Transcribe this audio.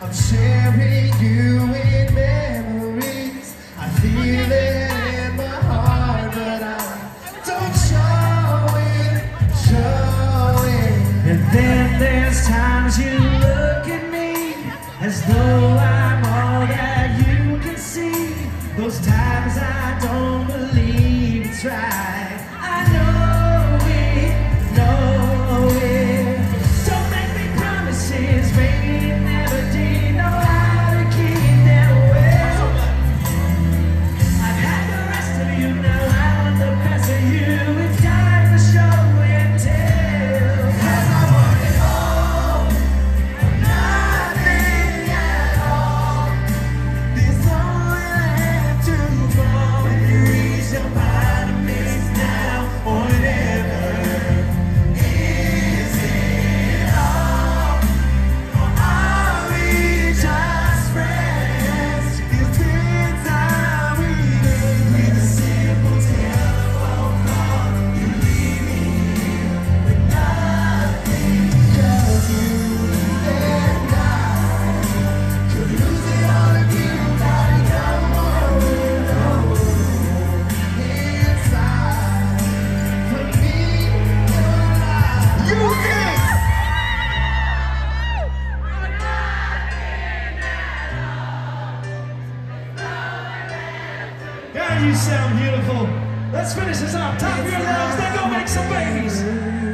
I'm sharing you in memories. I feel it in my heart, but I don't show it, show it. And then there's times you look at me as though I You sound beautiful. Let's finish this up. Top of your lungs, then go make some babies.